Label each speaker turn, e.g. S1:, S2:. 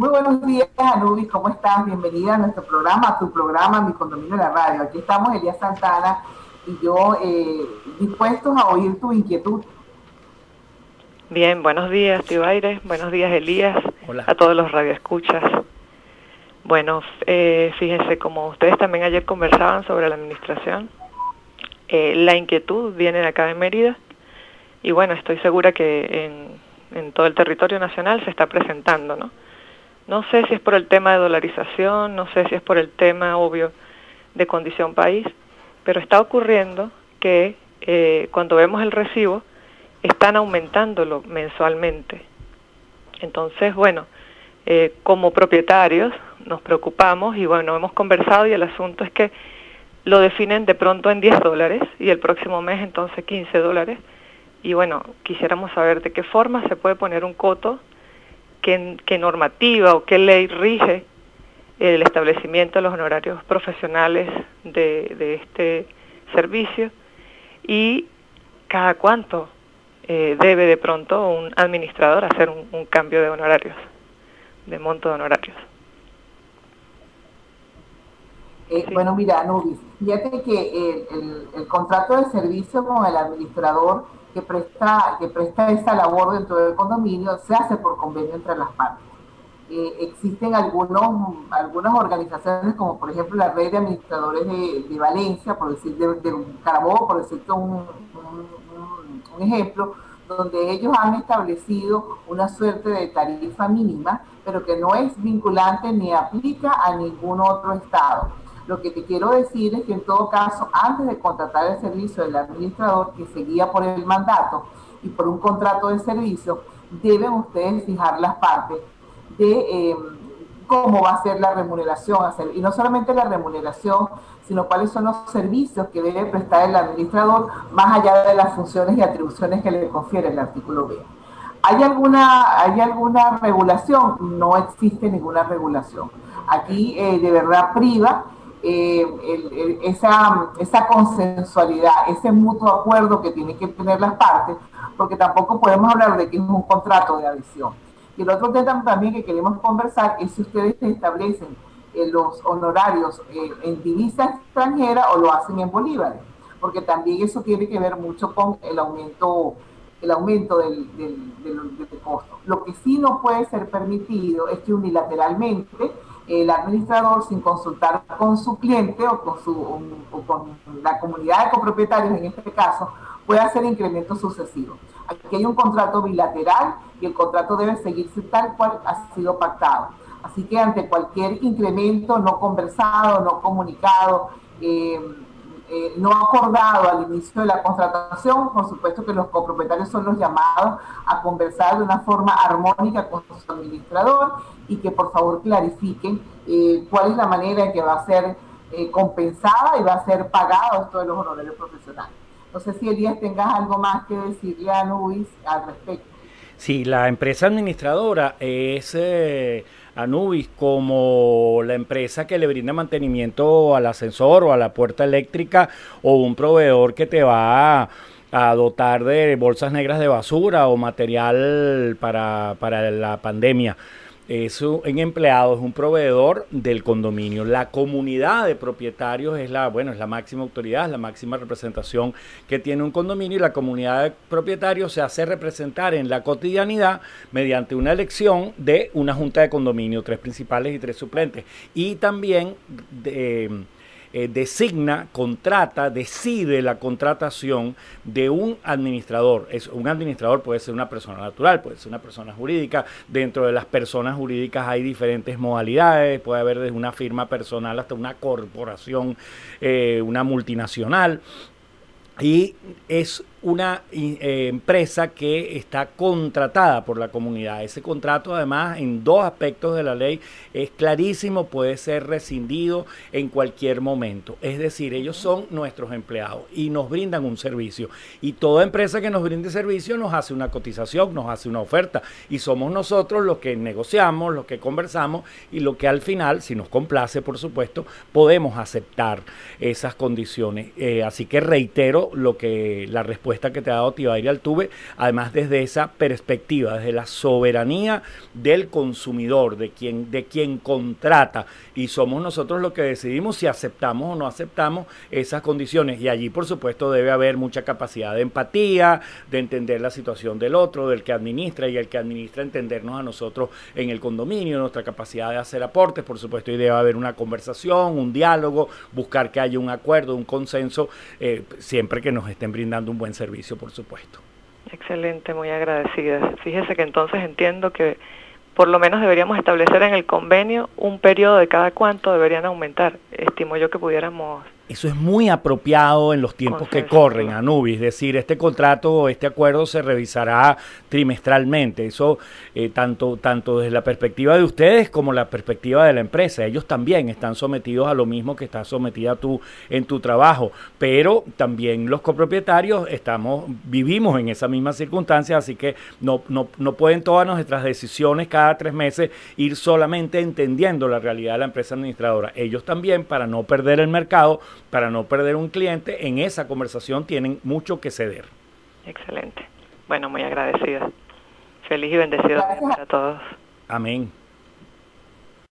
S1: Muy buenos días, Anubis, ¿cómo estás? Bienvenida a nuestro programa, a tu programa, Mi Condominio de la Radio. Aquí estamos Elías Santana y yo eh, dispuestos a oír tu inquietud.
S2: Bien, buenos días, tío Aire, buenos días, Elías, Hola. a todos los radioescuchas. Bueno, eh, fíjense, como ustedes también ayer conversaban sobre la administración, eh, la inquietud viene de acá de Mérida y bueno, estoy segura que en, en todo el territorio nacional se está presentando, ¿no? No sé si es por el tema de dolarización, no sé si es por el tema obvio de condición país, pero está ocurriendo que eh, cuando vemos el recibo están aumentándolo mensualmente. Entonces, bueno, eh, como propietarios nos preocupamos y bueno, hemos conversado y el asunto es que lo definen de pronto en 10 dólares y el próximo mes entonces 15 dólares. Y bueno, quisiéramos saber de qué forma se puede poner un coto qué, normativa o qué ley rige el establecimiento de los honorarios profesionales de, este servicio y cada cuánto eh, debe de pronto un administrador hacer un, cambio de honorarios, de monto de honorarios.
S1: Eh, bueno, mira, Nubis, fíjate que el, contrato de servicio con el administrador que presta, que presta esa labor dentro del condominio se hace por convenio entre las partes. Eh, existen algunos, algunas organizaciones, como por ejemplo la Red de Administradores de, Valencia, por decir, de, de Carabobo, por decirte un, un, un ejemplo, donde ellos han establecido una suerte de tarifa mínima, pero que no es vinculante ni aplica a ningún otro estado. Lo que te quiero decir es que en todo caso, antes de contratar el servicio del administrador que seguía por el mandato y por un contrato de servicio, deben ustedes fijar las partes de eh, cómo va a ser la remuneración. Y no solamente la remuneración, sino cuáles son los servicios que debe prestar el administrador, más allá de las funciones y atribuciones que le confiere el artículo B. ¿Hay alguna, ¿Hay alguna regulación? No existe ninguna regulación. Aquí eh, de verdad priva eh, esa, esa consensualidad, ese mutuo acuerdo que tienen que tener las partes, porque tampoco podemos hablar de que es un contrato de adhesión. Y el otro tema también que queremos conversar es si ustedes establecen eh, los honorarios eh, en divisa extranjera o lo hacen en bolívares, porque también eso tiene que ver mucho con el aumento el aumento del, del, del, del costo. Lo que sí no puede ser permitido es que unilateralmente el administrador, sin consultar con su cliente o con, su, o con la comunidad de copropietarios, en este caso, puede hacer incrementos sucesivos. Aquí hay un contrato bilateral y el contrato debe seguirse tal cual ha sido pactado. Así que ante cualquier incremento no conversado, no comunicado, eh, eh, no acordado al inicio de la contratación, por supuesto que los copropietarios son los llamados a conversar de una forma armónica con su administrador y que por favor clarifiquen eh, cuál es la manera en que va a ser eh, compensada y va a ser pagado esto de los honorarios profesionales. No sé si Elías tengas algo más que decirle a Luis al respecto.
S3: Sí, la empresa administradora es Anubis como la empresa que le brinda mantenimiento al ascensor o a la puerta eléctrica o un proveedor que te va a, dotar de bolsas negras de basura o material para, para la pandemia es un empleado, es un proveedor del condominio. La comunidad de propietarios es la, bueno, es la máxima autoridad, es la máxima representación que tiene un condominio y la comunidad de propietarios se hace representar en la cotidianidad mediante una elección de una junta de condominio, tres principales y tres suplentes. Y también de, eh, designa, contrata, decide la contratación de un administrador. Es, un administrador puede ser una persona natural, puede ser una persona jurídica. Dentro de las personas jurídicas hay diferentes modalidades, puede haber desde una firma personal hasta una corporación, eh, una multinacional. Y es una eh, empresa que está contratada por la comunidad. Ese contrato además en dos aspectos de la ley es clarísimo, puede ser rescindido en cualquier momento. Es decir, ellos son nuestros empleados y nos brindan un servicio. Y toda empresa que nos brinde servicio nos hace una cotización, nos hace una oferta. Y somos nosotros los que negociamos, los que conversamos y lo que al final, si nos complace por supuesto, podemos aceptar esas condiciones. Eh, así que reitero lo que la respuesta respuesta que te ha dado Tibairi Altuve, además desde esa perspectiva, desde la soberanía del consumidor, de quien, de quien contrata, y somos nosotros los que decidimos si aceptamos o no aceptamos esas condiciones. Y allí, por supuesto, debe haber mucha capacidad de empatía, de entender la situación del otro, del que administra y el que administra entendernos a nosotros en el condominio, nuestra capacidad de hacer aportes, por supuesto, y debe haber una conversación, un diálogo, buscar que haya un acuerdo, un consenso, eh, siempre que nos estén brindando un buen servicio, por supuesto.
S2: Excelente, muy agradecida. Fíjese que entonces entiendo que por lo menos deberíamos establecer en el convenio un periodo de cada cuánto deberían aumentar. Estimo yo que pudiéramos
S3: eso es muy apropiado en los tiempos que corren, Anubis. Es decir, este contrato o este acuerdo se revisará trimestralmente. Eso eh, tanto, tanto desde la perspectiva de ustedes como la perspectiva de la empresa. Ellos también están sometidos a lo mismo que estás sometida tú en tu trabajo. Pero también los copropietarios estamos, vivimos en esa misma circunstancia, así que no, no, no pueden todas nuestras decisiones cada tres meses ir solamente entendiendo la realidad de la empresa administradora. Ellos también, para no perder el mercado, para no perder un cliente, en esa conversación tienen mucho que ceder.
S2: Excelente. Bueno, muy agradecida. Feliz y bendecido para todos.
S3: Amén.